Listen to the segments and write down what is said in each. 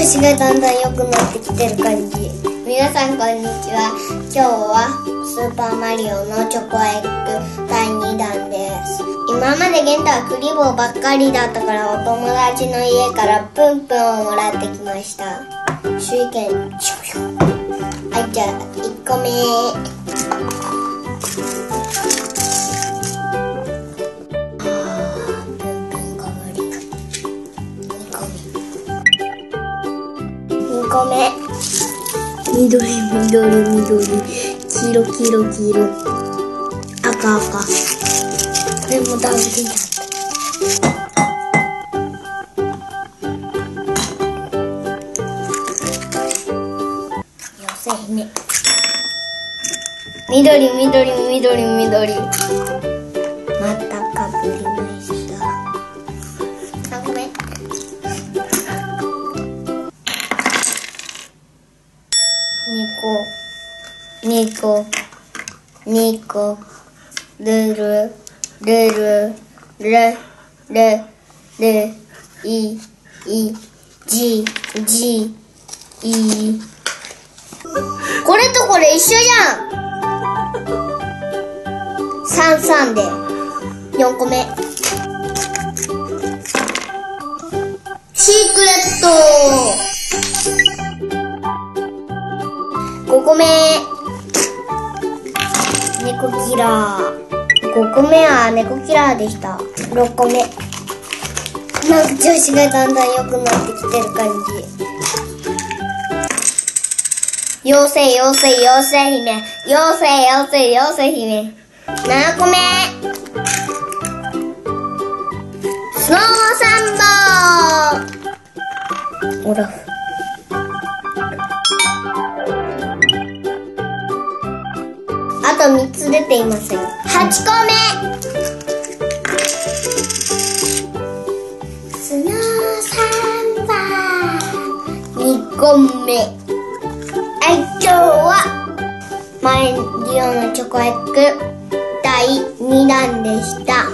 調子がだんだん良くなってきてる感じ。皆さんこんにちは。今日はスーパーマリオのチョコエッグ第2弾です。今までゲンタはクリボーばっかりだったからお友達の家からプンプンをもらってきました。手裏剣はいじゃあ1個目。個目。緑緑緑。黄色黄色黄色。赤赤。これもダブルだったせ姫緑緑緑緑。またかぶり個、二個、二個、ルル、ルル、ル、ル、ル、い、い、じ、じ、い。これとこれ一緒じゃん。三三で、四個目。シークレット。5個目猫キラー。5個目は猫キラーでした。6個目。なんか調子がだんだん良くなってきてる感じ。妖精妖精妖精姫。妖精妖精妖精姫。7個目。スノーサンボーオラフあと3つ出ていません8個目。スノーサンバー2個目。はい今日は。マイリオのチョコエッグ。第2弾でした。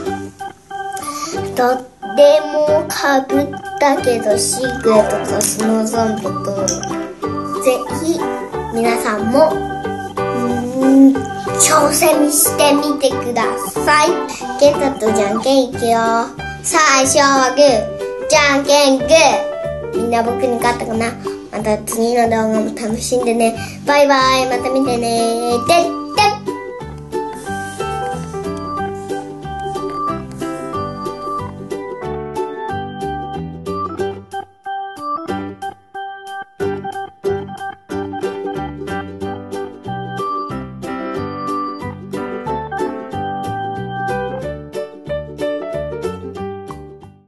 とってもかぶったけどシークレットとスノーサンバとぜひ皆さんも挑戦してみてください。ゲタとじゃんけんいくよ。最初はグー、じゃんけんグー。みんな僕に勝ったかな？また次の動画も楽しんでね。バイバイ、また見てね。で